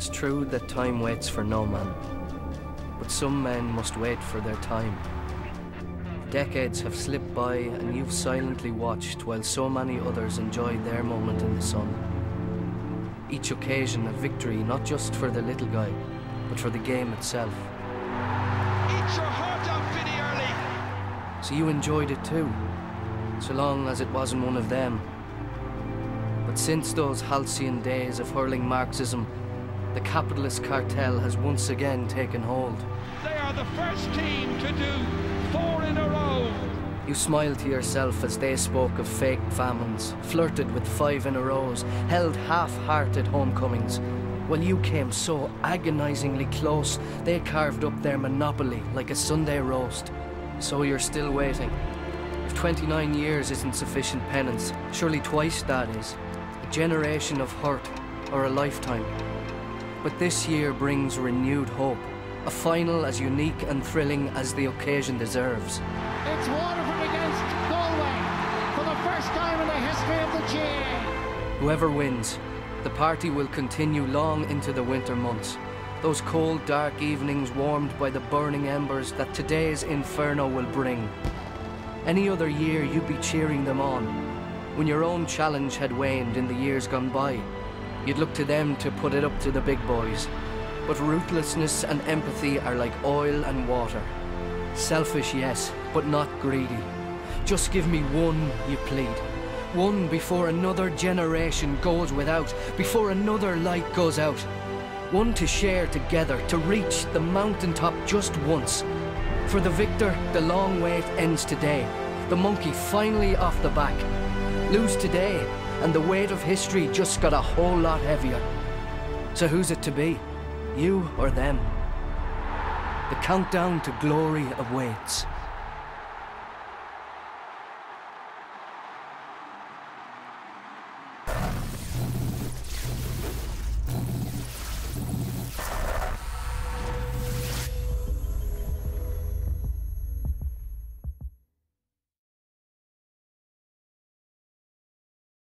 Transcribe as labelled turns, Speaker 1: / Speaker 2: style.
Speaker 1: It's true that time waits for no man, but some men must wait for their time. Decades have slipped by, and you've silently watched while so many others enjoyed their moment in the sun. Each occasion a victory, not just for the little guy, but for the game itself.
Speaker 2: Eat your heart out, Vinny Early.
Speaker 1: So you enjoyed it too, so long as it wasn't one of them. But since those halcyon days of hurling Marxism, the capitalist cartel has once again taken hold.
Speaker 2: They are the first team to do four in a row.
Speaker 1: You smiled to yourself as they spoke of fake famines, flirted with five in a rows, held half-hearted homecomings. While you came so agonizingly close, they carved up their monopoly like a Sunday roast. So you're still waiting. If 29 years isn't sufficient penance, surely twice that is. A generation of hurt, or a lifetime. But this year brings renewed hope. A final as unique and thrilling as the occasion deserves.
Speaker 3: It's Waterford against Galway for the first time in the history of the GAA.
Speaker 1: Whoever wins, the party will continue long into the winter months. Those cold, dark evenings warmed by the burning embers that today's inferno will bring. Any other year you'd be cheering them on. When your own challenge had waned in the years gone by, you'd look to them to put it up to the big boys. But ruthlessness and empathy are like oil and water. Selfish, yes, but not greedy. Just give me one, you plead. One before another generation goes without, before another light goes out. One to share together, to reach the mountaintop just once. For the victor, the long wait ends today. The monkey finally off the back. Lose today, and the weight of history just got a whole lot heavier. So who's it to be? You or them? The countdown to glory awaits.